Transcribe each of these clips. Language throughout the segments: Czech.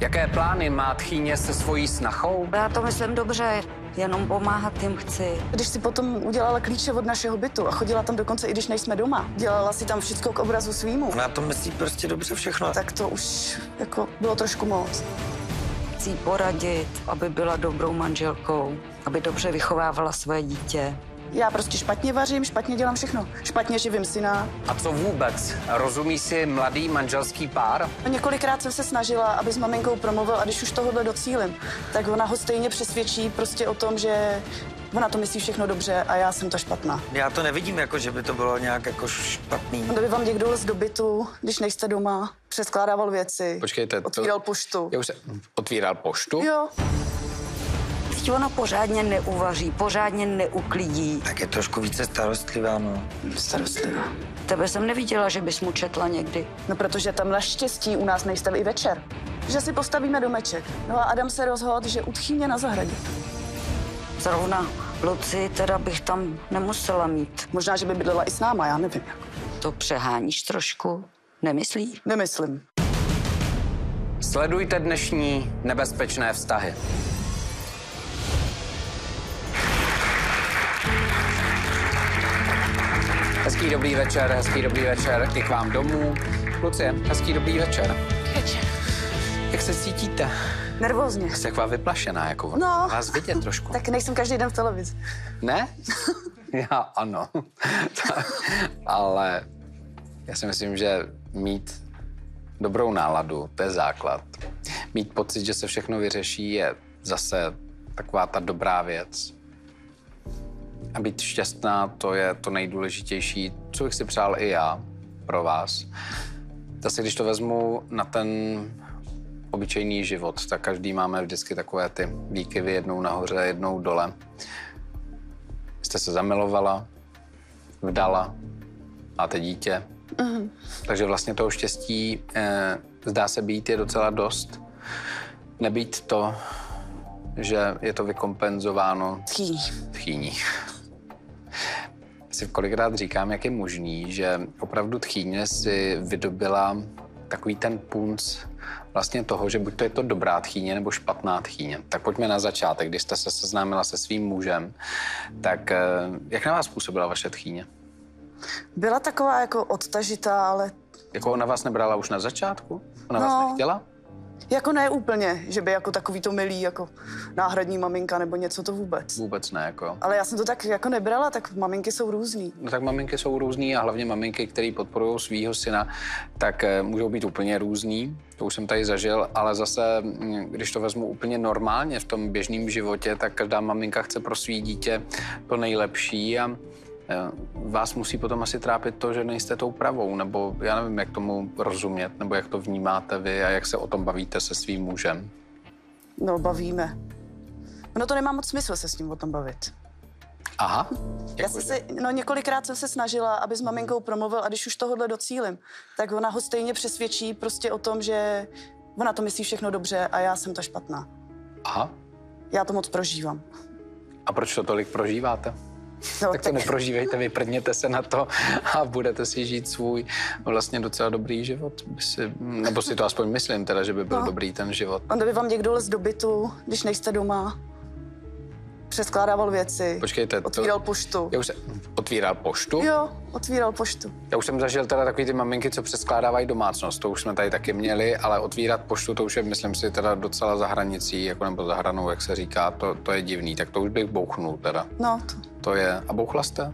Jaké plány má tchýně se svojí snachou? Já to myslím dobře, jenom pomáhat jim chci. Když si potom udělala klíče od našeho bytu a chodila tam dokonce, i když nejsme doma, dělala si tam všechno k obrazu svýmu, Ona to myslí prostě dobře všechno. tak to už jako bylo trošku moc. Chci jí poradit, aby byla dobrou manželkou, aby dobře vychovávala své dítě. Já prostě špatně vařím, špatně dělám všechno. Špatně živím syna. A co vůbec? Rozumí si mladý manželský pár? Několikrát jsem se snažila, aby s maminkou promluvil a když už tohohle docílim, tak ona ho stejně přesvědčí prostě o tom, že ona to myslí všechno dobře a já jsem ta špatná. Já to nevidím jako, že by to bylo nějak jako špatný. On by vám někdo les do bytu, když nejste doma, přeskládával věci, Počkejte, to- otvíral poštu. Já už se otvíral poštu? Jo, Teď ona pořádně neuvaří, pořádně neuklidí. Tak je trošku více starostlivá, no. starostlivá. Tebe jsem neviděla, že bys mu četla někdy. No protože tam naštěstí u nás nejste i večer. Že si postavíme domeček. No a Adam se rozhodl, že utchý mě na zahradě. Zrovna Luci teda bych tam nemusela mít. Možná, že by bydlela i s náma, já nevím. Jako. To přeháníš trošku, nemyslíš? Nemyslím. Sledujte dnešní nebezpečné vztahy. Hezký dobrý večer, hezký dobrý večer i k vám domů. Lucie, hezký dobrý večer. Večer. Jak se cítíte? Nervózně. Jste taková vyplašená, jako No. vás vidět trošku. Tak nejsem každý den v televizi. Ne? Já ano. Ale já si myslím, že mít dobrou náladu, to je základ. Mít pocit, že se všechno vyřeší, je zase taková ta dobrá věc. A být šťastná, to je to nejdůležitější, co bych si přál i já pro vás. Zase, když to vezmu na ten obyčejný život, tak každý máme vždycky takové ty výkyvy, jednou nahoře, jednou dole jste se zamilovala, vdala, máte dítě. Mm. Takže vlastně toho štěstí eh, zdá se být je docela dost. Nebýt to, že je to vykompenzováno Tchýní. tchýní. Si kolikrát říkám, jak je možný, že opravdu tchýně si vydobila takový ten punc vlastně toho, že buď to je to dobrá tchýně nebo špatná tchýně. Tak pojďme na začátek, když jste se seznámila se svým mužem, tak eh, jak na vás působila vaše tchýně? Byla taková jako odtažitá, ale Jako ona vás nebrala už na začátku? Ona vás No. nechtěla? Jako ne úplně, že by jako takový to milý, jako náhradní maminka nebo něco to vůbec. Vůbec ne, jako. Ale já jsem to tak jako nebrala, tak maminky jsou různý. No tak maminky jsou různý a hlavně maminky, které podporují svého syna, tak eh, můžou být úplně různý. To už jsem tady zažil, ale zase, mm, když to vezmu úplně normálně v tom běžném životě, tak každá maminka chce pro svý dítě to nejlepší a vás musí potom asi trápit to, že nejste tou pravou, nebo já nevím, jak tomu rozumět, nebo jak to vnímáte vy a jak se o tom bavíte se svým mužem. No, bavíme. No to nemá moc smysl se s ním o tom bavit. Aha. Já jsem se, no několikrát jsem se snažila, aby s maminkou promluvil a když už tohohle docílim, tak ona ho stejně přesvědčí prostě o tom, že ona to myslí všechno dobře a já jsem ta špatná. Aha. Já to moc prožívám. A proč to tolik prožíváte? No, tak to neprožívejte, vyprdněte se na to a budete si žít svůj vlastně docela dobrý život. By Si, nebo si to aspoň myslím teda, že by byl No. dobrý ten život. On by vám někdo les do bytu, když nejste doma. Přeskládával věci. Počkejte, to- Otvíral poštu. Já už se otvíral poštu. Jo, otvíral poštu. Já už jsem zažil teda takový ty maminky, co přeskládávají domácnost. To už jsme tady taky měli, ale otvírat poštu, to už je, myslím si, teda docela za hranicí, jako nebo za hranou, jak se říká. To, to je divný, tak to už bych bouchnul teda. No, to. To je... A bouchla jste?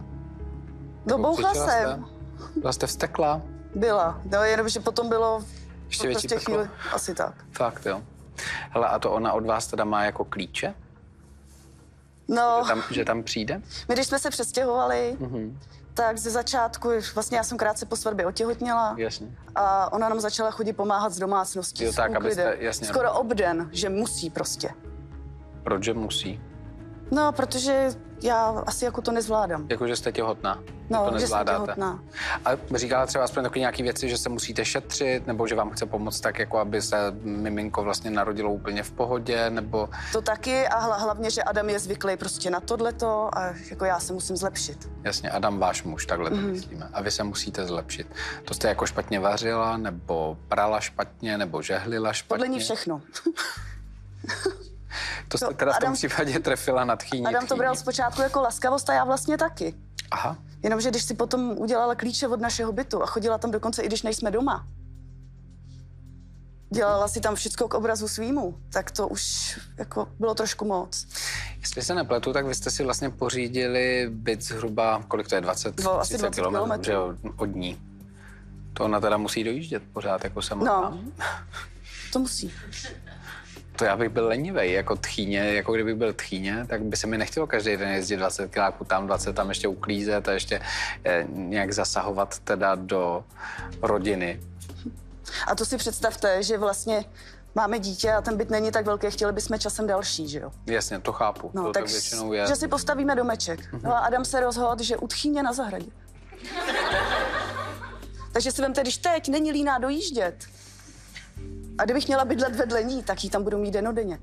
Dobouchla Cítila jsem. Jste? Byla jste vstekla? Byla. No, jenom, že potom bylo Ještě větší prostě peklo? chvíli, asi tak. Fakt, jo. Hele, a to ona od vás teda má jako klíče? No, Že tam, že tam přijde? my když jsme se přestěhovali, Mhm. tak ze začátku, vlastně já jsem krátce po svatbě otěhotněla Jasně. a ona nám začala chodit pomáhat s domácností, Jo, s tak, abyste- jasně. Skoro obden, že musí prostě. Proč že musí? No, protože já asi jako to nezvládám. Jako, že jste těhotná? No, to že nezvládáte. těhotná. A říkala třeba aspoň taky nějaké věci, že se musíte šetřit, nebo že vám chce pomoct tak, jako aby se miminko vlastně narodilo úplně v pohodě, nebo To taky a hla, hlavně, že Adam je zvyklý prostě na tohleto a jako já se musím zlepšit. jasně, Adam váš muž, takhle Mhm. to myslíme. A vy se musíte zlepšit. To jste jako špatně vařila, nebo prala špatně, nebo žehlila špatně? Podle ní všechno. To jste To teda v tom případě trefila nad chýní. Adam to bral zpočátku jako laskavost a já vlastně taky. Aha, Jenomže když si potom udělala klíče od našeho bytu a chodila tam dokonce i když nejsme doma, dělala si tam všechno k obrazu svýmu, tak to už jako bylo trošku moc. jestli se nepletu, tak vy jste si vlastně pořídili byt zhruba, kolik to je, 20, Dvo- asi 20 kilometrů. jo, od ní. To ona teda musí dojíždět pořád jako sama. No, to musí. To já bych byl lenivej, jako tchýně, jako kdybych byl tchýně, tak by se mi nechtělo každý den jezdit 20 kiláků tam, 20 tam ještě uklízet a ještě eh, nějak zasahovat teda do rodiny. A to si představte, že vlastně máme dítě a ten byt není tak velký, chtěli bychom časem další, že jo? Jasně, to chápu, No, to, tak to většinou je. že si postavíme domeček. No a Adam se rozhodl, že u tchýně na zahradě. Takže si vemte, když teď není líná dojíždět, a kdybych měla bydlet vedle ní, tak ji tam budu mít denodenně.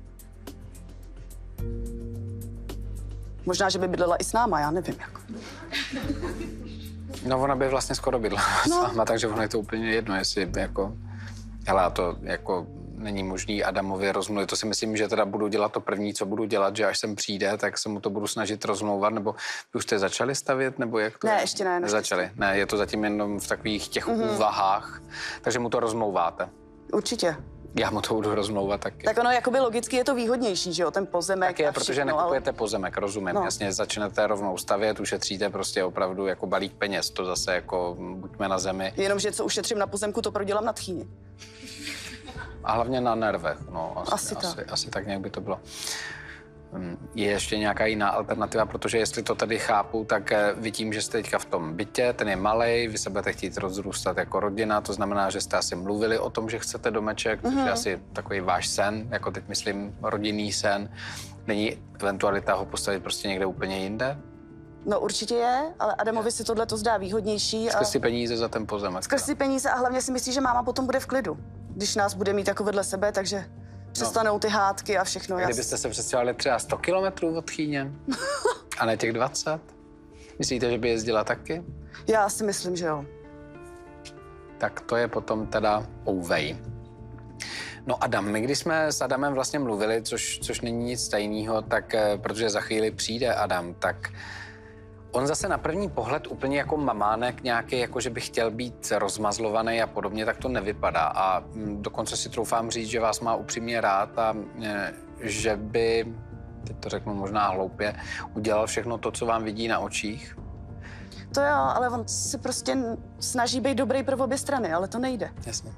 Možná, že by bydlela i s náma, já nevím. Jako. No ona by vlastně skoro bydla No. no. sama, takže ono je to úplně jedno, jestli by jako... Hele, to jako není možný Adamovi rozmluvit. To si myslím, že teda budu dělat to první, co budu dělat, že až sem přijde, tak se mu to budu snažit rozmlouvat, nebo vy už jste začali stavět, nebo jak to Ne, je? ještě ne. Nezačali. Ne, je to zatím jenom v takových těch mm-hmm. úvahách, takže mu to rozmlouváte. Určitě. Já mu to budu rozmlouvat taky. Tak ono jakoby logicky je to výhodnější, že jo, ten pozemek Tak je, a protože nekupujete pozemek, rozumím. No. No. Jasně, začnete rovnou stavět, ušetříte prostě opravdu jako balík peněz. To zase jako buďme na zemi. Jenomže co ušetřím na pozemku, to prodělám na tchýni. A hlavně na nervech, no. Asi, Asi tak. asi, asi tak nějak by to bylo. Hm, Je ještě nějaká jiná alternativa, protože jestli to tady chápu, tak eh, vy tím, že jste teďka v tom bytě, ten je malý, vy se budete chtít rozrůstat jako rodina, to znamená, že jste asi mluvili o tom, že chcete domeček, mm-hmm. což je asi takový váš sen, jako teď myslím rodinný sen. Není eventualita ho postavit prostě někde úplně jinde? No určitě je, ale Adamovi si tohle to zdá výhodnější. A Skrz ty peníze za ten pozemek. skrz ty peníze a hlavně si myslí, že máma potom bude v klidu, když nás bude mít jako vedle sebe, takže přestanou ty hádky a všechno. A Kdybyste se přestěhovali třeba 100 kilometrů od Chýně a ne těch 20, myslíte, že by jezdila taky? Já si myslím, že jo. tak to je potom teda ouvej. No Adam, my když jsme s Adamem vlastně mluvili, což, což není nic tajného, tak eh, protože za chvíli přijde Adam, tak on zase na první pohled úplně jako mamánek nějaký, jako že by chtěl být rozmazlovaný a podobně, tak to nevypadá. A mm, dokonce si troufám říct, že vás má upřímně rád a eh, že by, teď to řeknu možná hloupě, udělal všechno to, co vám vidí na očích. To jo, ale on si prostě snaží být dobrý pro obě strany, ale to nejde. Jasně.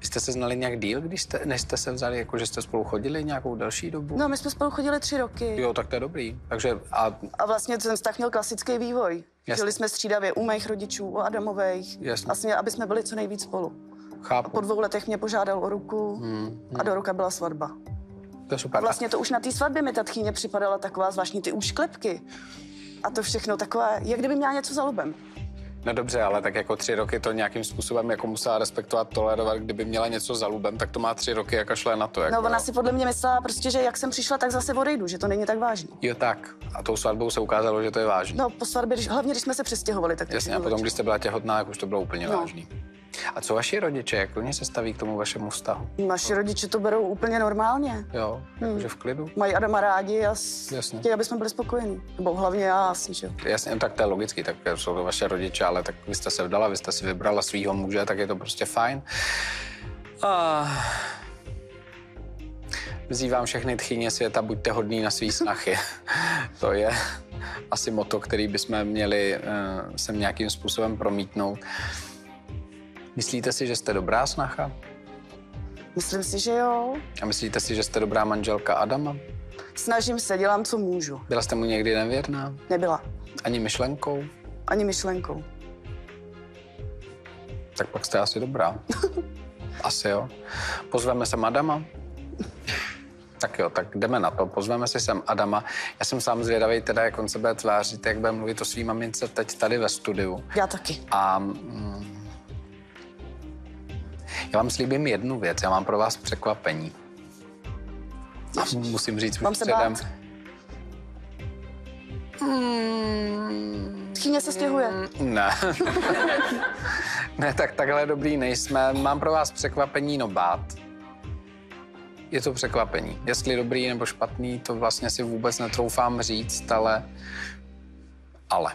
Vy jste se znali nějak díl, když jste, než jste se vzali, jako že jste spolu chodili nějakou delší dobu? No, my jsme spolu chodili tři roky. Jo, tak to je dobrý. Takže a A vlastně ten vztah měl klasický vývoj. Jasně. Žili jsme střídavě u mých rodičů, u Adamových. Jasně. Vlastně, aby jsme byli co nejvíc spolu. chápu, Po dvou letech mě požádal o ruku Hmm, a do roka byla svatba. to je super. Vlastně to už na té svatbě mi ta tchýně připadala taková zvláštní ty úšklepky. A to všechno takové, jak kdyby měla něco za lubem. No dobře, ale tak jako tři roky to nějakým způsobem jako musela respektovat, tolerovat. Kdyby měla něco za lubem, tak to má tři roky, jak šle na to. Jako, No ona si podle mě myslela prostě, že jak jsem přišla, tak zase odejdu, že to není tak vážný. Jo, tak. A tou svatbou se ukázalo, že to je vážný. No po svatbě, když, hlavně když jsme se přestěhovali, tak to Jasně, a potom, když jste byla těhotná, jak už to bylo úplně No. vážný. A co vaši rodiče, jak oni se staví k tomu vašemu vztahu? Naši rodiče to berou úplně normálně. Jo, Hmm. jakože v klidu? Mají Adama rádi a Jasně. chtějí, aby jsme byli spokojení. Nebo hlavně já asi, že jo. Jasně, no tak to je logický, tak jsou to vaše rodiče, ale tak vy jste se vdala, vy jste si vybrala svého muže, tak je to prostě fajn. A... Vzývám všechny tchyně světa, buďte hodní na svý snachy. to je asi moto, který bychom měli uh, sem nějakým způsobem promítnout. Myslíte si, že jste dobrá snacha? Myslím si, že jo. A myslíte si, že jste dobrá manželka Adama? Snažím se, dělám, co můžu. Byla jste mu někdy nevěrná? Nebyla. Ani myšlenkou? Ani myšlenkou. Tak pak jste asi dobrá. Asi jo. Pozveme se Adama. Tak jo, tak jdeme na to. Pozveme si sem Adama. Já jsem sám zvědavý, teda, jak on se bude tvářit, jak bude mluvit o svý mamince teď tady ve studiu. Já taky. A mm, já vám slíbím jednu věc. Já mám pro vás překvapení. A musím říct už Mám se předem. bát? Mm, Tchýně se stěhuje. ne. ne, tak takhle dobrý nejsme. Mám pro vás překvapení, no bát. Je to překvapení. Jestli dobrý nebo špatný, to vlastně si vůbec netroufám říct, ale... Ale.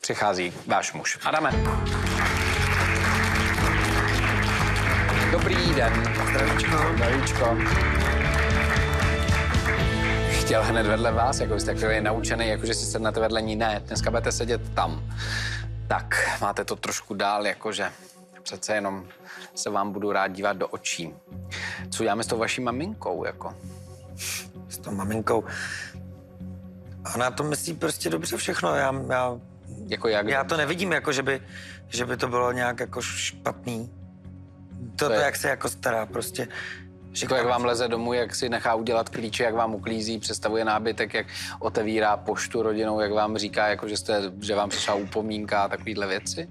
Přichází váš muž. Adame. Dobrý den. Zdravíčko. Zdravíčko. Chtěl hned vedle vás, jako jste takový naučený, jako že si sednete vedle ní. Ne, dneska budete sedět tam. Tak, máte to trošku dál, jakože přece jenom se vám budu rád dívat do očí. Co děláme s tou vaší maminkou, jako? S tou maminkou. Ona to myslí prostě dobře všechno. Já, já, Jako jak? já to nevidím, jako že by, že by to bylo nějak jako špatný. To, to je- jak se jako stará prostě. Že Jako jak vám leze domů, jak si nechá udělat klíče, jak vám uklízí, představuje nábytek, jak otevírá poštu rodinou, jak vám říká, jako že, jste, že vám přišla upomínka a takovýhle věci?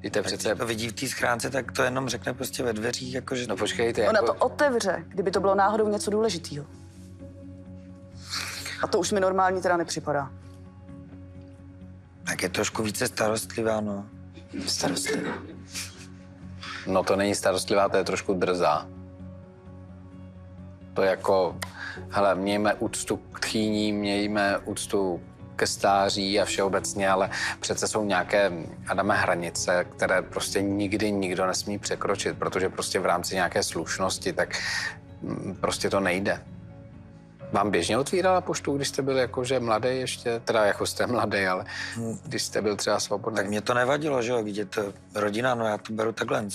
Víte, přece... Když to vidí v té schránce, tak to jenom řekne prostě ve dveřích, jako že... No počkejte, Ona jako... to otevře, kdyby to bylo náhodou něco důležitého. A to už mi normální teda nepřipadá. Tak je trošku více starostlivá, no. Starostlivá. No to není starostlivá, to je trošku drzá. To je jako, hele, mějme úctu k tchýní, mějme úctu ke stáří a všeobecně, ale přece jsou nějaké, Adame, hranice, které prostě nikdy nikdo nesmí překročit, protože prostě v rámci nějaké slušnosti, tak mm, prostě to nejde. Vám běžně otvírala poštu, když jste byl jakože mladý ještě, teda jako jste mladý, ale když jste byl třeba svobodný. Tak mě to nevadilo, že jo, vidět to rodina, no já to beru takhle.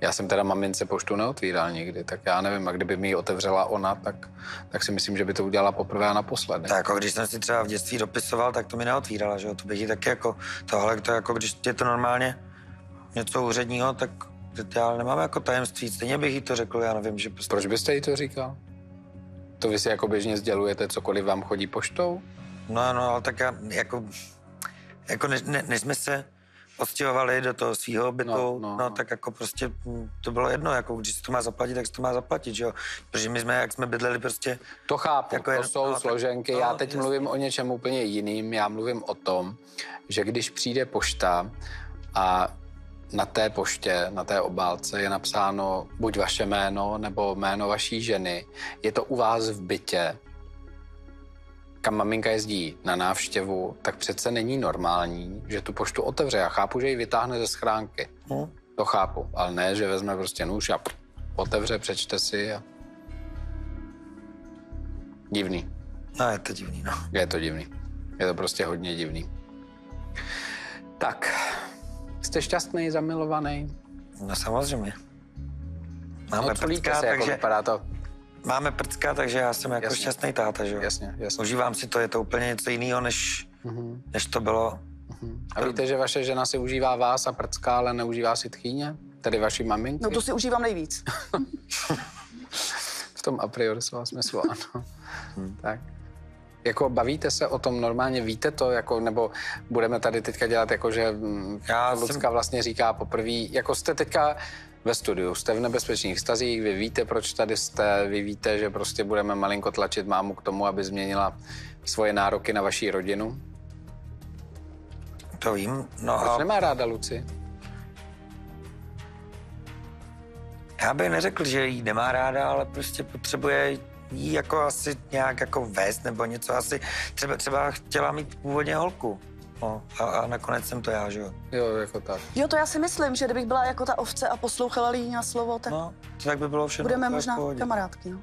Já jsem teda mamince poštu neotvíral nikdy, tak já nevím, a kdyby mi ji otevřela ona, tak, tak si myslím, že by to udělala poprvé a naposledy. Tak jako když jsem si třeba v dětství dopisoval, tak to mi neotvírala, že jo, to bych jí taky jako, tohle to jako, když je to normálně něco úředního, tak já nemám jako tajemství, stejně bych jí to řekl, já nevím, že prostě... Proč byste jí to říkal? To vy si jako běžně sdělujete, cokoliv vám chodí poštou? No, no, ale tak já jako, jako ne, ne, než jsme se odstěhovali do toho svého bytu, No, no, no, no, tak jako prostě to bylo jedno, jako když se to má zaplatit, tak se to má zaplatit, že jo. Protože my jsme, jak jsme bydleli prostě, To chápu, Jako to jsou no, složenky. no, Já teď jasně. mluvím o něčem úplně jiným. Já mluvím o tom, že když přijde pošta a na té poště, na té obálce je napsáno buď vaše jméno nebo jméno vaší ženy, je to u vás v bytě, kam maminka jezdí na návštěvu, tak přece není normální, že tu poštu otevře. Já chápu, že ji vytáhne ze schránky. hm, To chápu, ale ne, že vezme prostě nůž a otevře, přečte si a... Divný. no je to divný, no. Je to divný. Je to prostě hodně divný. Tak, jste šťastný, zamilovaný? No samozřejmě. Máme No, prcka, se, jako takže, vypadá to. Máme prcka, takže já jsem jako Jasně. šťastný táta, že jo. Jasně, jasně. Užívám si to, je to úplně něco jiného, než, Mhm. než to bylo. A víte, že vaše žena si užívá vás a prcká, ale neužívá si tchýně? Tedy vaší maminky? No to si užívám nejvíc. V tom a priori slova smyslu, ano. tak. Jako bavíte se o tom normálně, víte to, jako, nebo budeme tady teďka dělat jako, že mm, Já jsem- Lucka vlastně říká poprvé, jako jste teďka ve studiu, jste v nebezpečných vztazích, vy víte, proč tady jste, vy víte, že prostě budeme malinko tlačit mámu k tomu, aby změnila svoje nároky na vaší rodinu. To vím. No Proč a nemá ráda Luci? já bych neřekl, že jí nemá ráda, ale prostě potřebuje jí jako asi nějak jako vést nebo něco asi. Třeba, třeba chtěla mít původně holku. No, a, a nakonec jsem to já, že jo. Jo, jako tak. Jo, to já si myslím, že kdybych byla jako ta ovce a poslouchala jí na slovo, tak No, to tak by bylo všechno. budeme možná pohodě. kamarádky, no.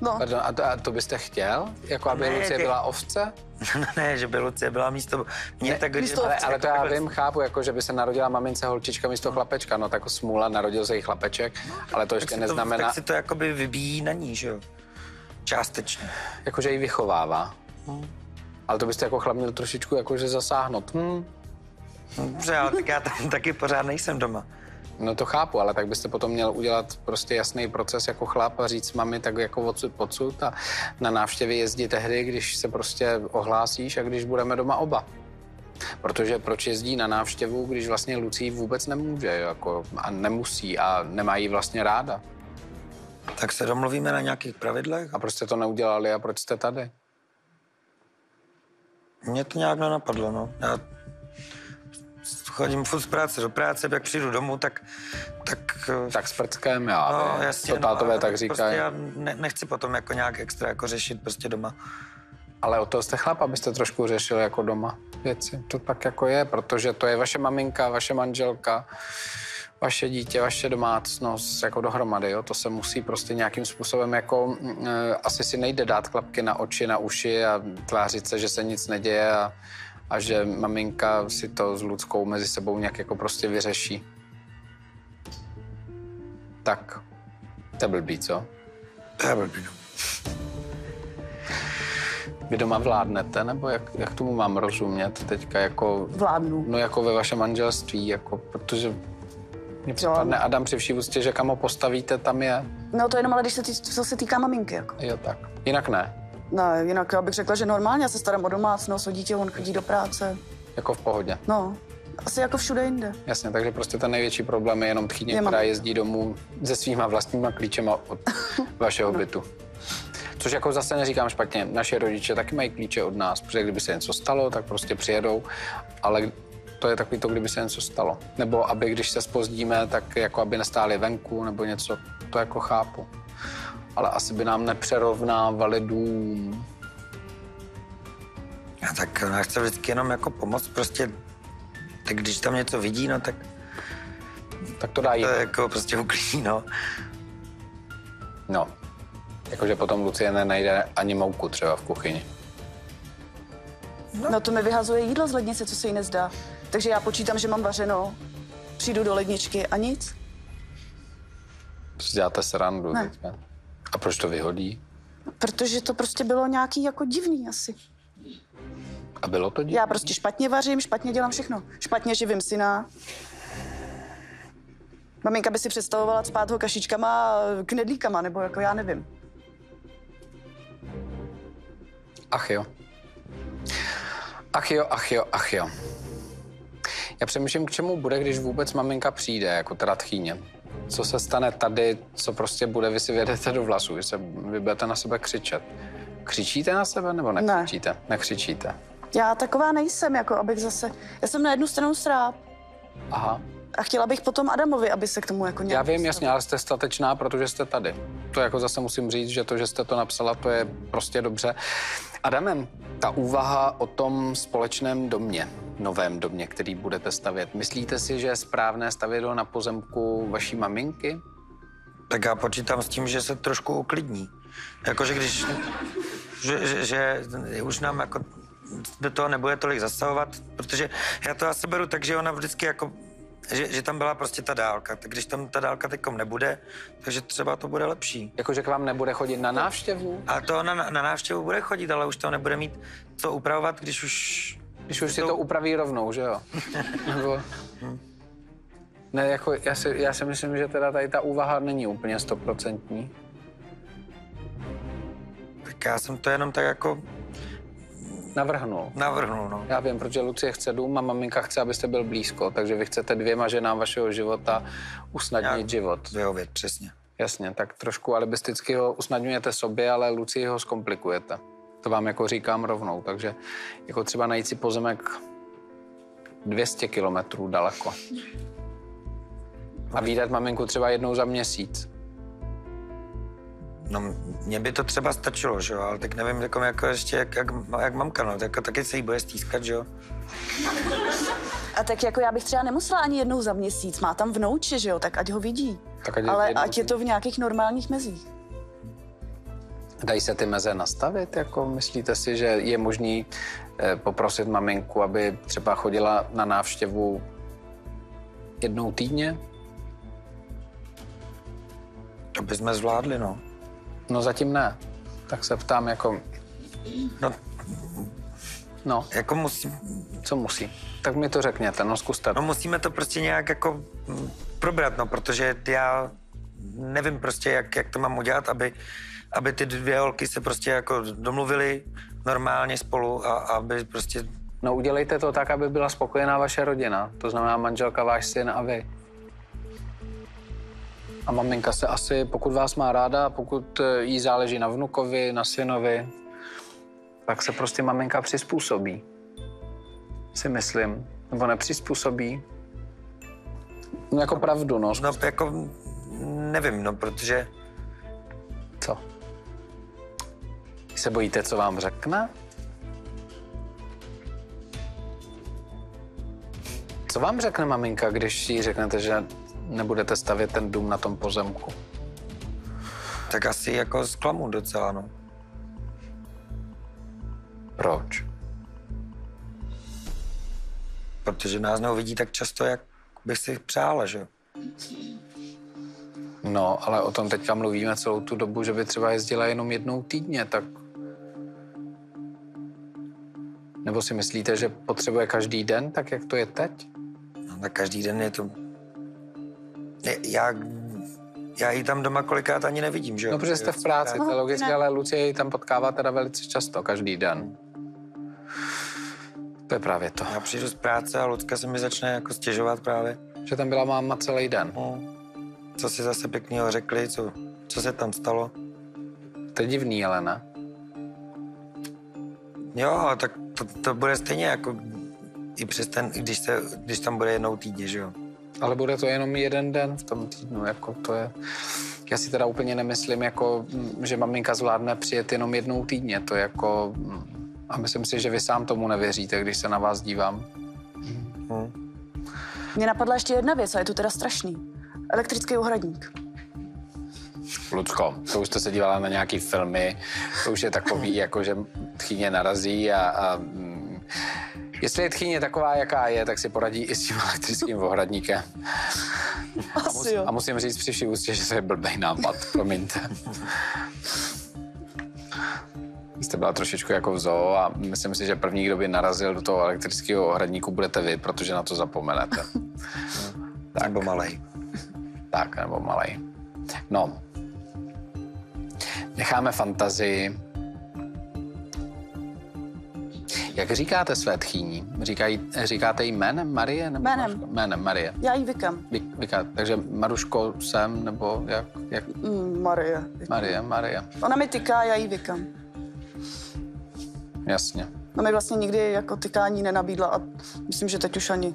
No, Pardon, a to, a to byste chtěl? Jako aby Ne, Lucie ty- byla ovce? ne, že by Lucie byla místo mě, Ne, tak když- místo Ale, ovce. ale to já takhle- vím, chápu, jako, že by se narodila mamince holčička místo chlapečka, no tak smůla, narodil se jí chlapeček, ale to ještě neznamená, To, tak si to jakoby vybíjí na ní, že jo. Částečně. jako, že ji vychovává. Ale to byste jako chlap měl trošičku jakože zasáhnout. Hm. No, Dobře, ale tak já tam taky pořád nejsem doma. No to chápu, ale tak byste potom měl udělat prostě jasný proces jako chlap a říct mami tak jako odsud pocud a na návštěvy jezdit tehdy, když se prostě ohlásíš a když budeme doma oba. Protože proč jezdí na návštěvu, když vlastně Lucí vůbec nemůže jako, a nemusí a nemá jí vlastně ráda. Tak se domluvíme na nějakých pravidlech. A proč jste to neudělali a proč jste tady? Mě to nějak nenapadlo, no. Já chodím furt z práce do práce, jak přijdu domů, tak... Tak, eh, Tak s prckem, já no, vím. jasně, to tátové no, tak Prostě říkají. já ne, nechci potom jako nějak extra jako řešit prostě doma. Ale o to jste chlap, abyste trošku řešili jako doma věci. To tak jako je, protože to je vaše maminka, vaše manželka, vaše dítě, vaše domácnost jako dohromady. Jo? To se musí prostě nějakým způsobem jako... E, asi si nejde dát klapky na oči, na uši a tvářit se, že se nic neděje a, a že maminka si to s Ludskou mezi sebou nějak jako prostě vyřeší. Tak, to je blbý, co? To je blbý, no. Vy doma vládnete, nebo jak, jak tomu mám rozumět teďka jako... Vládnu. No jako ve vašem manželství, jako, protože mně připadne Adam při vší úctě, že kam ho postavíte, tam je. No to jenom ale když se, tý, co se týká maminky. Jako. Jo, tak. Jinak ne. Ne, jinak já bych řekla, že normálně já se starám o domácnost, o dítě, on chodí do práce. Jako v pohodě. No, asi jako všude jinde. Jasně, takže prostě ten největší problém je jenom tchýně, Je která jezdí domů se svýma vlastníma klíčema od vašeho bytu. Což jako zase neříkám špatně, naše rodiče taky mají klíče od nás, protože kdyby se něco stalo, tak prostě přijedou, ale to je takový to, kdyby se něco stalo. Nebo aby, když se spozdíme, tak jako aby nestáli venku nebo něco, to jako chápu. Ale asi by nám nepřerovnávali dům. A tak ona chce vždycky jenom jako pomoct prostě. Tak když tam něco vidí, no tak Tak to dá jí. to je jako prostě uklidí, no. No. Jakože potom Lucie nenajde ani mouku třeba v kuchyni. No to mi vyhazuje jídlo z lednice, co se jí nezdá. Takže já počítám, že mám vařeno, přijdu do ledničky a nic. Prostě děláte srandu Ne. teďka. A proč to vyhodí? Protože to prostě bylo nějaký jako divný asi. A bylo to díky? Já prostě špatně vařím, špatně dělám všechno. Špatně živím syna. Maminka by si představovala spát ho kašičkama a knedlíkama, nebo jako já nevím. Ach jo. Ach jo, ach jo, ach jo. Já přemýšlím, k čemu bude, když vůbec maminka přijde, jako teda tchýně. Co se stane tady, co prostě bude, vy si vědete do vlasů, vy, se, vy budete na sebe křičet. Křičíte na sebe nebo nekřičíte? Ne. Nekřičíte. Já taková nejsem, jako abych zase... Já jsem na jednu stranu sráp Aha. A chtěla bych potom Adamovi, aby se k tomu jako nějak Já vím, postavil. jasně, ale jste statečná, protože jste tady. To jako zase musím říct, že to, že jste to napsala, to je prostě dobře. Adamem, ta úvaha o tom společném domě, novém domě, který budete stavět, myslíte si, že je správné stavět ho na pozemku vaší maminky? Tak já počítám s tím, že se trošku uklidní. Jakože když, že, že, že už nám jako do toho nebude tolik zasahovat, protože já to asi beru tak, že ona vždycky jako, že, že tam byla prostě ta dálka, tak když tam ta dálka teďkom nebude, takže třeba to bude lepší. Jakože k vám nebude chodit na návštěvu? A to na, na návštěvu bude chodit, ale už to nebude mít co upravovat, když už... Když už si to upraví rovnou, že jo? Nebo... Ne, jako já si, já si myslím, že teda tady ta úvaha není úplně stoprocentní. Tak já jsem to jenom tak jako Navrhnul. navrhnul, no. Já vím, protože Lucie chce dům a maminka chce, abyste byl blízko, takže vy chcete dvěma ženám vašeho života usnadnit Nějak život. Vyhovět, přesně. Jasně, tak trošku alibisticky ho usnadňujete sobě, ale Lucii ho zkomplikujete. To vám jako říkám rovnou, takže jako třeba najít si pozemek 200 kilometrů daleko. A výdat maminku třeba jednou za měsíc. No, mně by to třeba stačilo, že jo, ale tak nevím, jako, jako ještě jak, jak, jak mamka, no, tak, taky se jí bude stýskat, že jo. A tak jako já bych třeba nemusela ani jednou za měsíc. Má tam vnouče, že jo, tak ať ho vidí. Tak ať Ale jednou- ať je to v nějakých normálních mezích. Dají se ty meze nastavit? Jako myslíte si, že je možný eh, poprosit maminku, aby třeba chodila na návštěvu jednou týdně? To bychom zvládli, no. No zatím ne. Tak se ptám jako, No, no, jako musím, co musí? Tak mi to řekněte, no zkuste. no musíme to prostě nějak jako mm, probrat, no, protože já nevím prostě, jak, jak to mám udělat, aby, aby ty dvě holky se prostě jako domluvily normálně spolu a aby prostě No udělejte to tak, aby byla spokojená vaše rodina. To znamená manželka, váš syn a vy. A maminka se asi, pokud vás má ráda, pokud eh, jí záleží na vnukovi, na synovi, tak se prostě maminka přizpůsobí. Si myslím. Nebo nepřizpůsobí. No jako pravdu, no. No jako nevím, no, protože Co? Vy se bojíte, co vám řekne? Co vám řekne maminka, když jí řeknete, že nebudete stavět ten dům na tom pozemku? tak asi jako zklamu docela, no. Proč? Protože nás neuvidí tak často, jak bych si přála, že. No, ale o tom teďka mluvíme celou tu dobu, že by třeba jezdila jenom jednou týdně, tak... Nebo si myslíte, že potřebuje každý den, tak jak to je teď? No, tak každý den je to... Je- Já, já ji tam doma kolikrát ani nevidím, že jo. No, protože jste v práci, to je No, logické, ne. ale Lucie ji tam potkává teda velice často, každý den. To je právě to, Já přijdu z práce a Lucka se mi začne jako stěžovat právě. že tam byla máma celý den. No, co si zase pěkného řekli, co, co se tam stalo. To je divný, ale ne? Jo, tak to, to bude stejně jako i přes ten, i když, se, když tam bude jednou týdně, že jo. Ale bude to jenom jeden den v tom týdnu, jako to je... Já si teda úplně nemyslím, jako, mm, že maminka zvládne přijet jenom jednou týdně, to je jako... mm, A myslím si, že vy sám tomu nevěříte, když se na vás dívám. Hm. Mě napadla ještě jedna věc a je to teda strašný. Elektrický ohradník. Lucko, to už jste se dívala na nějaký filmy, to už je takový, jako že tchýně narazí a, a mm, jestli je tchýně taková, jaká je, tak si poradí i s tím elektrickým ohradníkem. A, mus, Asi jo. a musím říct při vší ústě, že to je blbej nápad, promiňte. Jste byla trošičku jako v zoo a myslím si, že první, kdo by narazil do toho elektrického ohradníku, budete vy, protože na to zapomenete. Tak. Nebo malej. Tak, nebo malej. No. Necháme fantazii. Jak říkáte své tchýní? Říkají, říkáte jí jménem Marie? Nebo Jménem. Maruško? Jménem Marie. Já ji vykam. Vy, vyká, takže Maruško jsem, nebo jak? jak? Mm, Marie. Marie, Marie. Ona mi tyká, já ji vykam. Jasně. No mi vlastně nikdy jako tykání nenabídla a myslím, že teď už ani.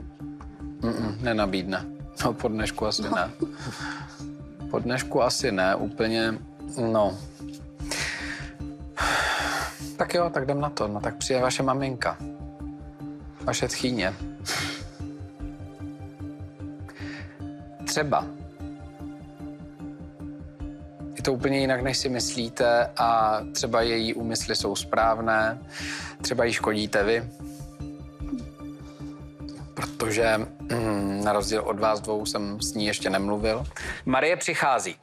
Mm-mm, nenabídne. No, po dnešku asi ne. Po dnešku asi ne, úplně, no. Tak jo, tak jdem na to. No tak přijde vaše maminka. Vaše tchýně. Třeba. Je to úplně jinak, než si myslíte a třeba její úmysly jsou správné, třeba jí škodíte vy, protože mm, na rozdíl od vás dvou jsem s ní ještě nemluvil. Marie přichází.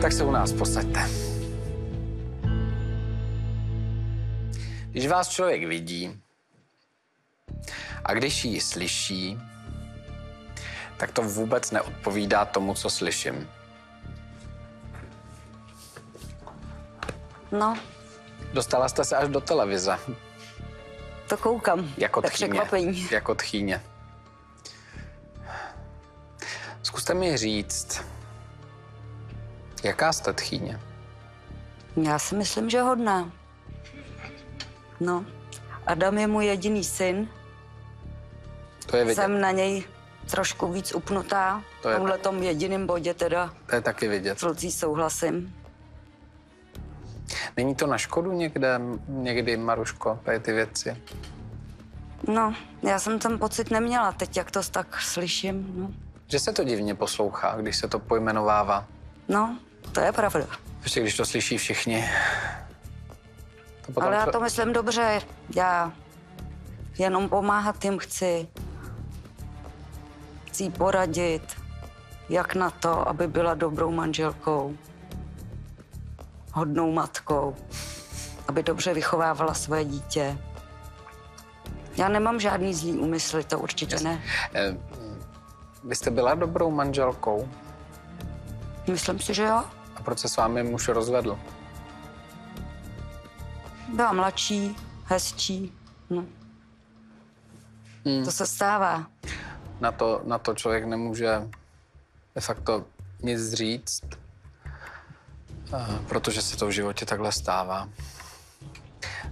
Tak se u nás posaďte. Když vás člověk vidí a když ji slyší, tak to vůbec neodpovídá tomu, co slyším. No, Dostala jste se až do televize. to koukám. Jako je tchýně. překvapení. Jako tchýně. Zkuste mi říct, jaká jste tchýně? Já si myslím, že hodná. No, Adam je můj jediný syn. To je vidět. Jsem na něj trošku víc upnutá. To je tomhle tom jediném bodě teda To je taky vidět. s Lucí souhlasím. Není to na škodu někde, někdy, Maruško, tady ty věci? No, já jsem ten pocit neměla teď, jak to tak slyším. No, Že se to divně poslouchá, když se to pojmenovává. no to je pravda. Ještě když to slyší všichni. To potom Ale já to myslím dobře. Já jenom pomáhat jim chci. Chci poradit, jak na to, aby byla dobrou manželkou, hodnou matkou. aby dobře vychovávala své dítě. Já nemám žádný zlý úmysl, to určitě ne. Eh, Vy jste byla dobrou manželkou? Myslím si, že jo. Proč se s vámi muž rozvedl? Byla mladší, hezčí. No. To se stává. Na to, na to člověk nemůže de facto nic říct, eh, protože se to v životě takhle stává.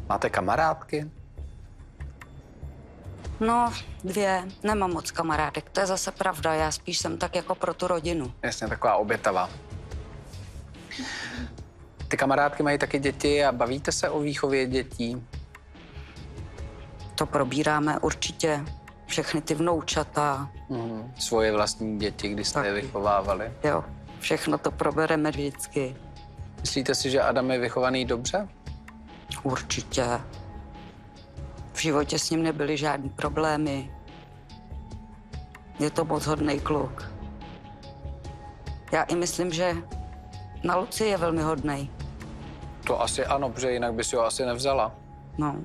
Máte kamarádky? No, dvě. Nemám moc kamarádek. To je zase pravda. Já spíš jsem tak jako pro tu rodinu. Jasně, taková obětavá. Ty kamarádky mají taky děti a bavíte se o výchově dětí? To probíráme určitě. Všechny ty vnoučata, Mhm. Svoje vlastní děti, kdy jste je Taky. vychovávali? jo. Všechno to probereme vždycky. Myslíte si, že Adam je vychovaný dobře? Určitě. V životě s ním nebyly žádný problémy. Je to moc hodný kluk. Já i myslím, že na Luci je velmi hodný. To asi ano, protože jinak by si ho asi nevzala. No,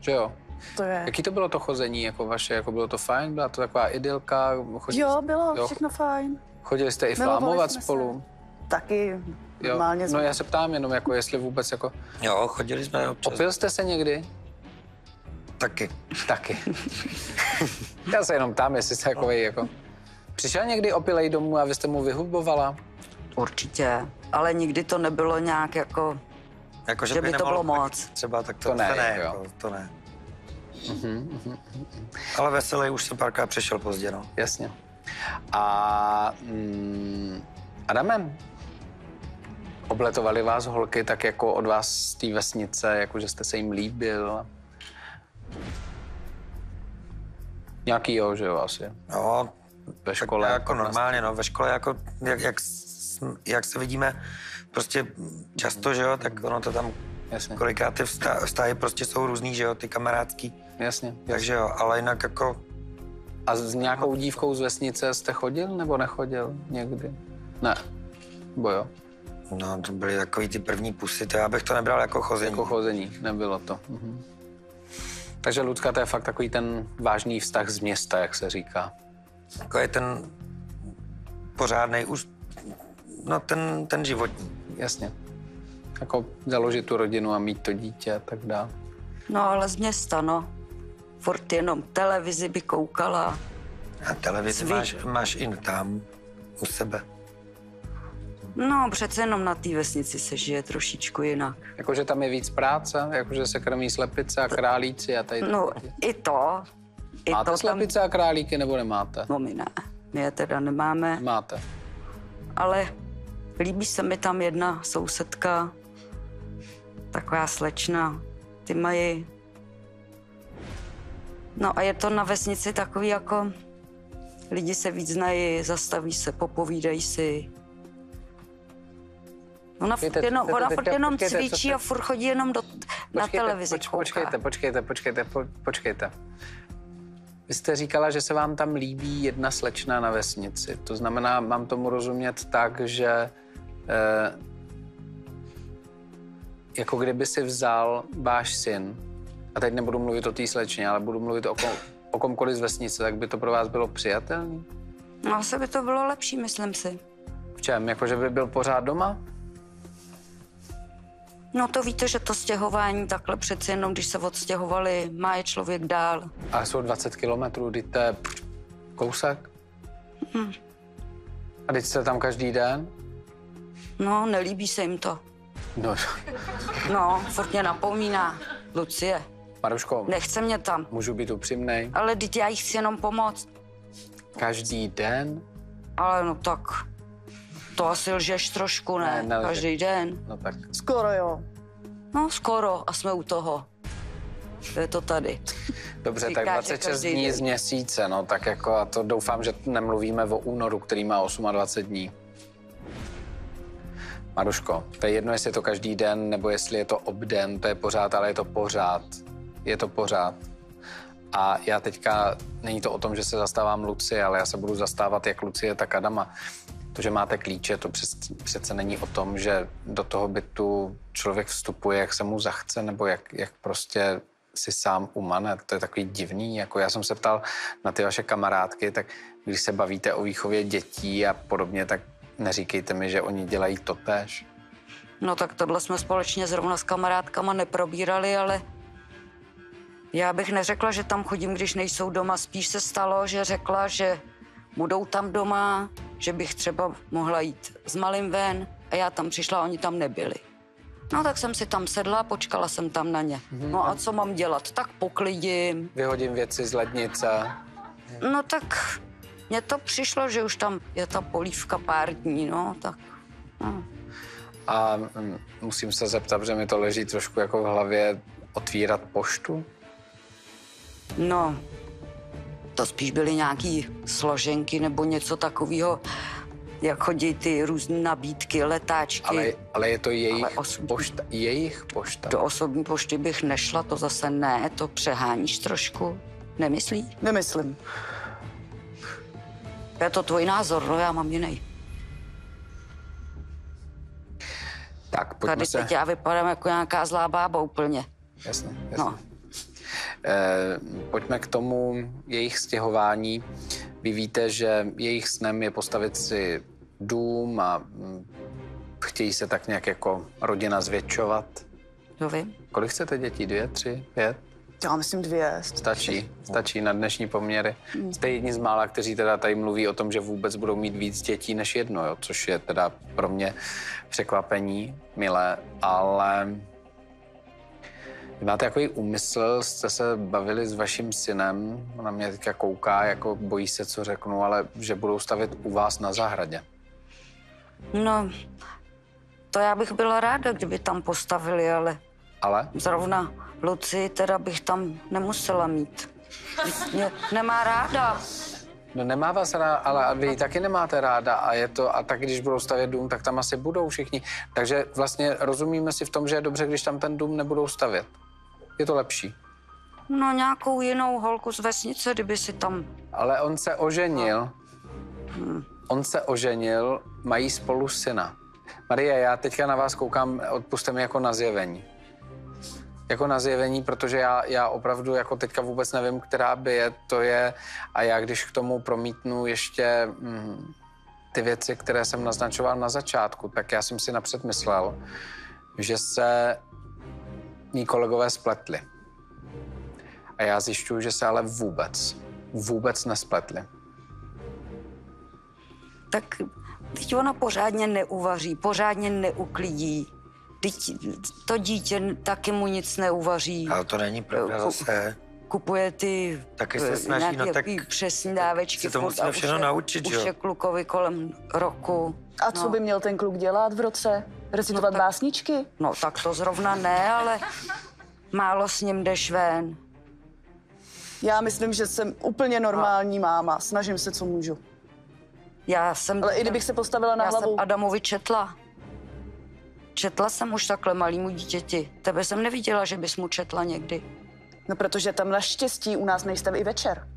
Že jo? To je. Jaký to bylo to chození jako vaše? Jako bylo to fajn? Byla to taková idylka? Chodili, Jo, bylo Jo. všechno fajn. chodili jste i Milovali flámovat jsme se. spolu? Taky Jo. normálně. No já se ptám jenom, jako jestli vůbec jako... Jo, chodili jsme občas. Opil jste se někdy? Taky. Taky. já se jenom ptám, jestli jste takový jako... Přišel někdy opilej domů a vy jste mu vyhubovala? Určitě. Ale nikdy to nebylo nějak jako... Jako, Že by to nemohl bylo moc. Třeba tak to, To ne, to ne, jako to ne. Mhm, Ale veselý už jsem párkrát přišel pozdě, no. Jasně. A mm, Adamem, obletovali vás holky tak jako od vás z té vesnice, jako že jste se jim líbil? Nějaký jo, že jo, asi. No, Ve škole. jako normálně, no, ve škole jako, jak, jak, jak se vidíme prostě často, že jo, tak ono to tam Jasně, kolikrát ty vzta- vztahy prostě jsou různý, že jo, ty kamarádský, jasně. jasně. takže jo, ale jinak jako, A s nějakou dívkou z vesnice jste chodil nebo nechodil někdy? Ne. Bo jo, no, to byly takový ty první pusy, to já bych to nebral jako chození. jako chození, nebylo to. Mhm. Takže Lucka, to je fakt takový ten vážný vztah z města, jak se říká. Jako je ten pořádný no ten, ten životní. Jasně. Jako založit tu rodinu a mít to dítě a tak dále. No ale z města, no. Furt jenom televizi by koukala. A televizi Svý- máš, máš i tam u sebe. No, přece jenom na té vesnici se žije trošičku jinak. Jakože tam je víc práce, jakože se krmí slepice a králíci a tady. No, i to. I Máte to tam... slepice a králíky nebo nemáte? No my ne. My je teda nemáme, Máte. ale líbí se mi tam jedna sousedka, taková slečna. Ty mají... No a je to na vesnici takový jako... Lidi se víc znají, zastaví se, popovídají si. Ona furt Počkejte, jenom, počkejte, ona furt jenom počkejte, cvičí jste- a furt chodí jenom do, na televizi poč, počkejte, počkejte, počkejte, po, počkejte. Vy jste říkala, že se vám tam líbí jedna slečna na vesnici. To znamená, mám tomu rozumět tak, že eh, jako kdyby si vzal váš syn, a teď nebudu mluvit o té slečně, ale budu mluvit o, kom, o komkoliv z vesnice, tak by to pro vás bylo přijatelné? No asi by to bylo lepší, myslím si. V čem? Jako, že by byl pořád doma? No to víte, že to stěhování takhle přeci jenom, když se odstěhovali, má je člověk dál. A jsou 20 kilometrů, teď to je kousek. A teď jste tam každý den? No, nelíbí se jim to. No, No, furt mě napomíná. Lucie, Maruško, nechce mě tam. můžu být upřímnej. Ale teď já jí chci jenom pomoct. Každý den? Ale no tak, to asi lžeš trošku, ne? Ne. Každý den. No tak. Skoro jo. No, skoro a jsme u toho. Je to tady. Dobře, Říká, tak že 26 každý dní den. z měsíce, no tak jako a to doufám, že nemluvíme o únoru, který má 28 dní. Maruško, to je jedno, jestli je to každý den, nebo jestli je to obden, to je pořád, ale je to pořád. Je to pořád. A já teďka, není to o tom, že se zastávám Lucie, ale já se budu zastávat jak Lucie, tak Adama. To, že máte klíče, to přece není o tom, že do toho bytu člověk vstupuje, jak se mu zachce, nebo jak, jak prostě si sám umane. To je takový divný. Jako já jsem se ptal na ty vaše kamarádky, tak když se bavíte o výchově dětí a podobně, tak neříkejte mi, že oni dělají to tež. No tak tohle jsme společně zrovna s kamarádkama neprobírali, ale já bych neřekla, že tam chodím, když nejsou doma. Spíš se stalo, že řekla, že budou tam doma, že bych třeba mohla jít s malým ven a já tam přišla a oni tam nebyli. No tak jsem si tam sedla a počkala jsem tam na ně. No a co mám dělat? Tak poklidím. Vyhodím věci z lednice. No tak mně to přišlo, že už tam je ta polívka pár dní, no tak. No. A mm, musím se zeptat, že mi to leží trošku jako v hlavě, otvírat poštu. No, to spíš byly nějaký složenky nebo něco takového, jak chodí ty různé nabídky, letáčky. Ale, ale je to jejich Ale osobní- pošta. Jejich pošta. Do osobní pošty bych nešla, to zase ne, to přeháníš trošku. Nemyslíš? Nemyslím. Je to tvůj názor, no já mám jiný. Tak, pojďme Tady se... teď já vypadám jako nějaká zlá bába úplně. Jasně, jasně. No, Eh, pojďme k tomu jejich stěhování. Vy víte, že jejich snem je postavit si dům a mm, chtějí se tak nějak jako rodina zvětšovat. to vím. Kolik chcete dětí? Dvě, tři, pět? Já myslím dvě. Stačí, stačí na dnešní poměry. Jste jedni z mála, kteří teda tady mluví o tom, že vůbec budou mít víc dětí než jedno, jo? což je teda pro mě překvapení, milé, ale vy máte takový úmysl, jste se bavili s vaším synem, na mě teďka kouká, jako bojí se, co řeknu, ale že budou stavit u vás na zahradě. No, to já bych byla ráda, kdyby tam postavili, ale Ale zrovna Luci teda bych tam nemusela mít. Mě nemá ráda. No nemá vás ráda, ale vy ji taky nemáte ráda a je to, a tak když budou stavět dům, tak tam asi budou všichni. Takže vlastně rozumíme si v tom, že je dobře, když tam ten dům nebudou stavět. Je to lepší. No nějakou jinou holku z vesnice, kdyby si tam... Ale on se oženil. On se oženil, mají spolu syna. Marie, já teďka na vás koukám, odpuste mi jako na zjevení. Jako na zjevení, protože já, já opravdu jako teďka vůbec nevím, která by je, to je. A já když k tomu promítnu ještě mm, ty věci, které jsem naznačoval na začátku, tak já jsem si napřed myslel, že se mý kolegové spletli. A já zjišťuju, že se ale vůbec, vůbec nespletli. Tak teď ona pořádně neuvaří, pořádně neuklidí. Teď to dítě taky mu nic neuvaří. Ale to není pravda zase. Kupuje ty Taky se eh, snaží, nějaký no tak přesní dávečky. se to musíme všechno už je- naučit, Už že jo? je klukovi kolem roku. A co No. by měl ten kluk dělat v roce? Recitovat No tak- básničky? No tak to zrovna ne, ale málo s ním jdeš ven. Já myslím, že jsem úplně normální máma. Snažím se, co můžu. Já jsem... Ale i kdybych se postavila na Já hlavu... jsem Adamovi četla. Četla jsem už takhle malýmu dítěti. Tebe jsem neviděla, že bys mu četla někdy. No, protože tam naštěstí u nás nejste i večer.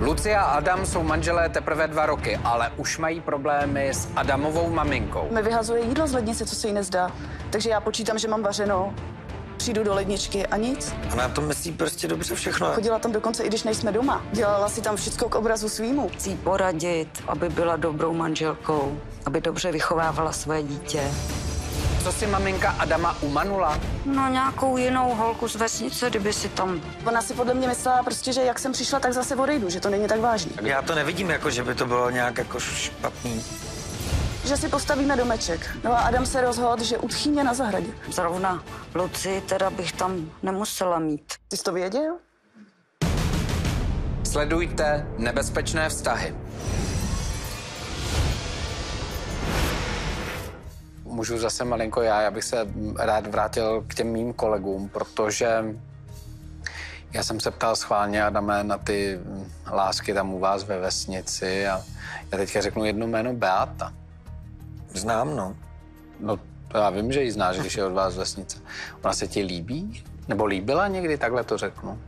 Lucia a Adam jsou manželé teprve dva roky, ale už mají problémy s Adamovou maminkou. Mi vyhazuje jídlo z lednice, co se jí nezdá. Takže já počítám, že mám vařeno. Přijdu do ledničky a nic. Ona to myslí prostě dobře všechno. Chodila tam dokonce, i když nejsme doma. Dělala si tam všechno k obrazu svýmu. Chci jí poradit, aby byla dobrou manželkou, aby dobře vychovávala své dítě. Co si maminka Adama umanula? No nějakou jinou holku z vesnice, kdyby si tam... Ona si podle mě myslela prostě, že jak jsem přišla, tak zase odejdu, že to není tak vážný. Já to nevidím jako, že by to bylo nějak jako špatný. Že si postavíme domeček. No a Adam se rozhodl, že utchýně na zahradě. Zrovna Luci teda bych tam nemusela mít. Ty jsi to věděl? Sledujte nebezpečné vztahy. Můžu zase malinko já, já bych se rád vrátil k těm mým kolegům, protože já jsem se ptal schválně, Adame, na ty lásky tam u vás ve vesnici a já teďka řeknu jedno jméno Beata. Znám, no. No, to já vím, že ji znáš, když je od vás z vesnice. Ona se ti líbí? Nebo líbila někdy, takhle to řeknu.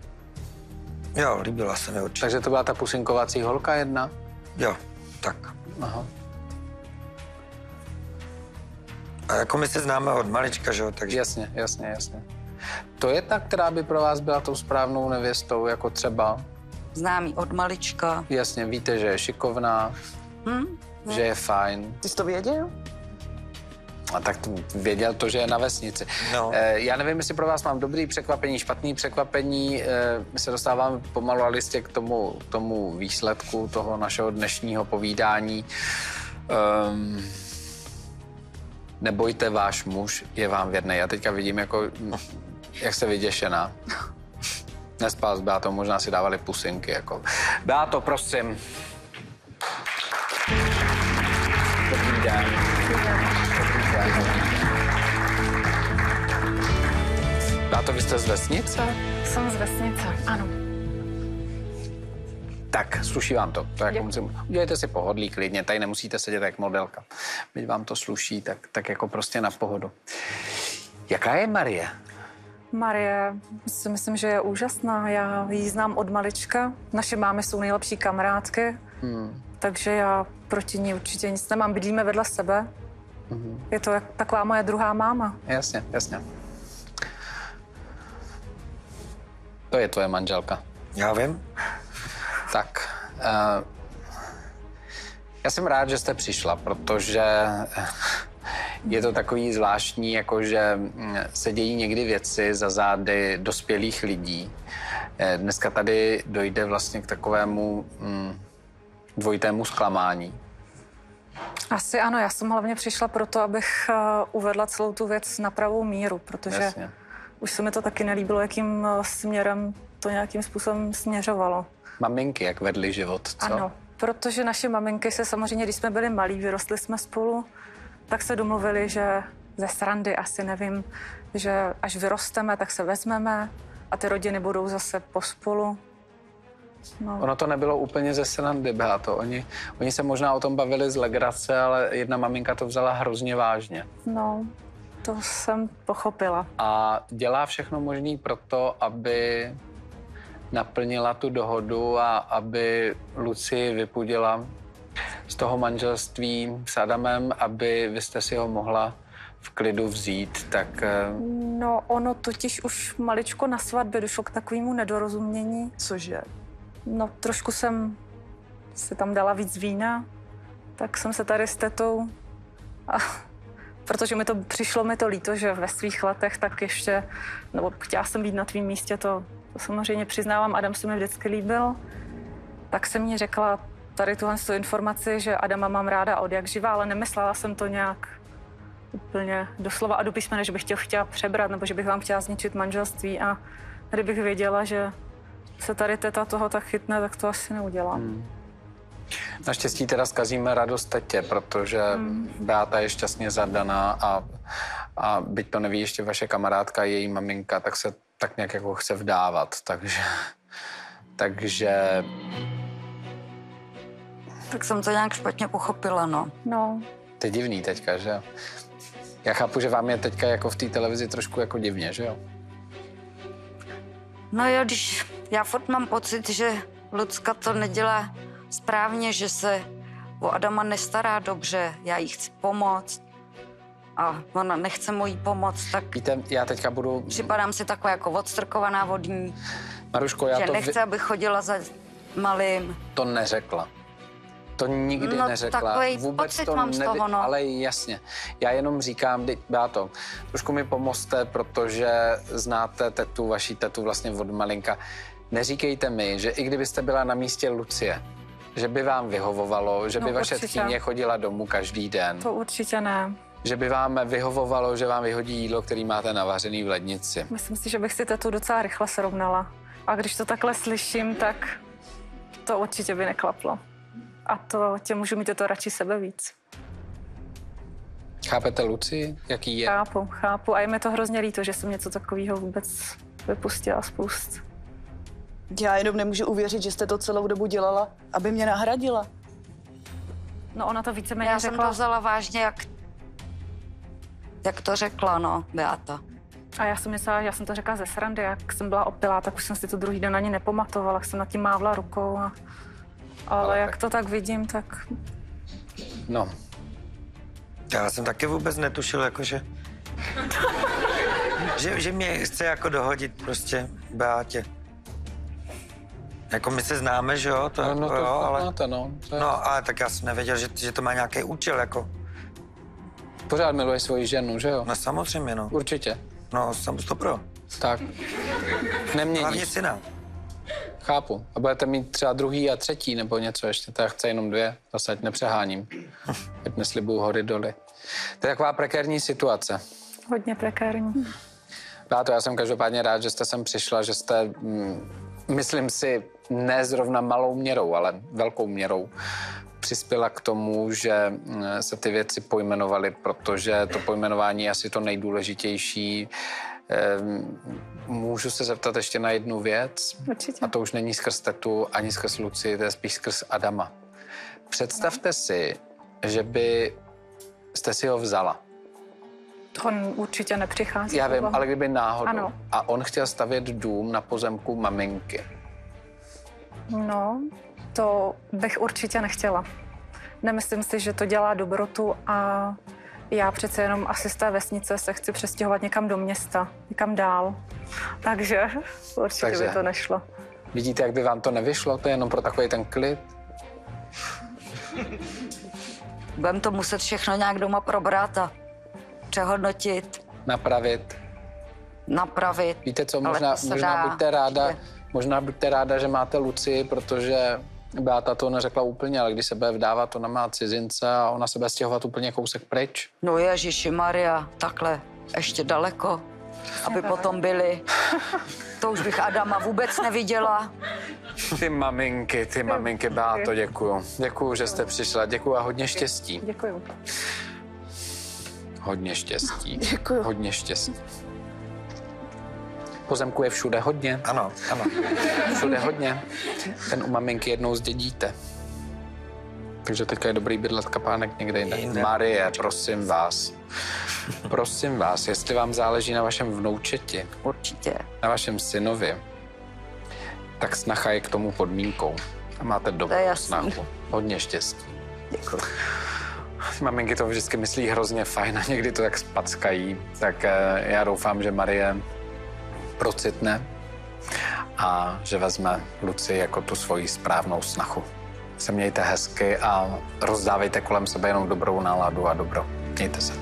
Jo, líbila se mi určitě. Takže to byla ta pusinkovací holka jedna? Jo, tak. Aha. A jako my se známe od malička, že jo, takže Jasně, jasně, jasně. To je ta, která by pro vás byla tou správnou nevěstou, jako třeba, Známý od malička. jasně, víte, že je šikovná, Hm? že je fajn. Ty jsi to věděl? A tak to věděl to, že je na vesnici. No. Eh, já nevím, jestli pro vás mám dobrý překvapení, špatný překvapení. Eh, my se dostáváme pomalu a listě k tomu, k tomu výsledku toho našeho dnešního povídání. Um, nebojte, váš muž je vám věrný. Já teďka vidím, jako, jak jste vyděšená. Nespal s Beatou, možná si dávali pusinky. Jako. Beato, prosím. Dobrý den. Den. Beato, vy jste z vesnice? Jsem z vesnice, ano. Tak, sluší vám to. to jako musím, udělejte si pohodlí klidně, tady nemusíte sedět jak modelka. Když vám to sluší, tak, tak jako prostě na pohodu. Jaká je Marie? Marie si myslím, že je úžasná. Já ji znám od malička. Naše mámy jsou nejlepší kamarádky, Hmm. Takže já proti ní určitě nic nemám. Bydlíme vedle sebe. Je to jak taková moje druhá máma. Jasně, jasně. To je tvoje manželka. já vím. Tak, uh, já jsem rád, že jste přišla, protože je to takový zvláštní, jako že mm, se dějí někdy věci za zády dospělých lidí. Eh, Dneska tady dojde vlastně k takovému mm, dvojitému zklamání. Asi ano, já jsem hlavně přišla proto, abych eh, uvedla celou tu věc na pravou míru, protože Jasně. už se mi to taky nelíbilo, jakým eh, směrem to nějakým způsobem směřovalo. Maminky, jak vedly život, co? Ano, protože naše maminky se samozřejmě, když jsme byli malí, vyrostli jsme spolu, tak se domluvili, že ze srandy asi nevím, že až vyrosteme, tak se vezmeme a ty rodiny budou zase pospolu. No, Ono to nebylo úplně ze srandy, Beato. Oni, oni se možná o tom bavili z legrace, ale jedna maminka to vzala hrozně vážně. no, to jsem pochopila. a dělá všechno možné pro to, aby naplnila tu dohodu a aby Luci vypudila z toho manželství s Adamem, aby vy jste si ho mohla v klidu vzít, tak eh, No, ono totiž už maličko na svatbě došlo k takovému nedorozumění. Cože? No, trošku jsem si tam dala víc vína, tak jsem se tady s tetou a protože mi to přišlo mi to líto, že ve svých letech tak ještě, nebo chtěla jsem být na tvém místě, to, to samozřejmě přiznávám, Adam se mi vždycky líbil, tak jsem mi řekla tady tuhle tu informaci, že Adama mám ráda od jak živá, ale nemyslela jsem to nějak úplně doslova a do písmene, že bych tě chtěla přebrat, nebo že bych vám chtěla zničit manželství a kdybych věděla, že se tady teta toho tak chytne, tak to asi neudělám. Hmm. naštěstí teda zkazíme radost tetě, protože Beata je šťastně zadaná a, a byť to neví ještě vaše kamarádka, její maminka, tak se tak nějak jako chce vdávat, takže, takže Tak jsem to nějak špatně pochopila, no. No, To je divný teďka, že jo? Já chápu, že vám je teďka jako v té televizi trošku jako divně, že jo? No jo, když já furt mám pocit, že Lucka to nedělá správně, že se o Adama nestará dobře, já jí chci pomoct a ona nechce mojí pomoc, tak Víte, já teďka budu... připadám si taková jako odstrkovaná vodní, Maruško, já že to, nechce, vy... aby chodila za malým. to neřekla. To nikdy No, neřekla. Vůbec pocit to mám z toho, no. Ale jasně. Já jenom říkám, Beato, trošku mi pomozte, protože znáte tetu, vaší tetu vlastně od malinka. Neříkejte mi, že i kdybyste byla na místě Lucie, že by vám vyhovovalo, že by No, vaše určitě. tchýně chodila domů každý den. to určitě ne. Že by vám vyhovovalo, že vám vyhodí jídlo, který máte navařený v lednici. Myslím si, že bych si tetu docela rychle srovnala. A když to takhle slyším, tak to určitě by neklaplo. A to tě můžu mít to radši sebe víc. Chápete Luci, jaký je? Chápu, chápu. A je mi to hrozně líto, že jsem něco takového vůbec vypustila spust. Já jenom nemůžu uvěřit, že jste to celou dobu dělala, aby mě nahradila. No ona to víceméně Já jsem řekla. to vzala vážně, jak, jak to řekla, no, Beata. A já jsem myslela, já jsem to řekla ze srandy, jak jsem byla opilá, tak už jsem si to druhý den ani nepamatovala, jak jsem nad tím mávla rukou. A... Ale, Ale jak tak- to tak vidím, tak No, Já jsem taky vůbec netušil, jakože... že, že mě chce jako dohodit prostě Beátě. Jako my se známe, že jo? To, no, no to jo, ale... máte, no. To je... No, ale tak já jsem nevěděl, že, že to má nějaký účel, jako. Pořád miluješ svoji ženu, že jo? No samozřejmě, no. Určitě. No, jsem stopro. Tak. Neměníš. Hlavně syna. Chápu. A budete mít třeba druhý a třetí nebo něco ještě. Tak chce jenom dvě, zase ať nepřeháním. Ať neslibuju hory doly. To je taková prekérní situace. hodně prekérní. Beato, já jsem každopádně rád, že jste sem přišla, že jste, mm, myslím si, ne zrovna malou měrou, ale velkou měrou přispěla k tomu, že mm, se ty věci pojmenovaly, protože to pojmenování je asi to nejdůležitější. Ehm, Můžu se zeptat ještě na jednu věc? Určitě. A to už není skrz Tetu ani skrz Luci, to je spíš skrz Adama. Představte si, že by jste si ho vzala. On určitě nepřichází. Já vím, ale kdyby náhodou. Ano. A on chtěl stavět dům na pozemku maminky. No, to bych určitě nechtěla. Nemyslím si, že to dělá dobrotu a já přece jenom asi z té vesnice se chci přestěhovat někam do města, někam dál. Takže určitě Takže- by to nešlo. Vidíte, jak by vám to nevyšlo? To je jenom pro takový ten klid. Budeme to muset všechno nějak doma probrat a přehodnotit, Napravit. napravit. Víte co, možná, možná buďte ráda, určitě. možná buďte ráda, že máte Luci, protože Beata to neřekla úplně, ale když se bude vdávat, ona má cizince a ona se bude stěhovat úplně kousek pryč. No Ježíši Maria, takhle ještě daleko, aby potom byli. To už bych Adama vůbec neviděla. Ty maminky, ty maminky, Beato, děkuju. Děkuju, že jste přišla, děkuju a hodně štěstí. Děkuju. Hodně štěstí. Děkuju. Hodně štěstí. Pozemku je všude hodně, Ano, ano. všude hodně. Ten u maminky jednou zdědíte. Takže teďka je dobrý bydlet kapánek někde jinde. Jinde. Marie, prosím vás. Prosím vás, jestli vám záleží na vašem vnoučeti, Určitě. na vašem synovi, tak snacha je k tomu podmínkou. A máte dobrou jasný. snahu. Hodně štěstí. Děkuji. Maminky to vždycky myslí hrozně fajn a někdy to tak spackají. Tak eh, já doufám, že Marie procitne a že vezme Luci jako tu svoji správnou snachu. Se mějte hezky a rozdávejte kolem sebe jenom dobrou náladu a dobro. Mějte se.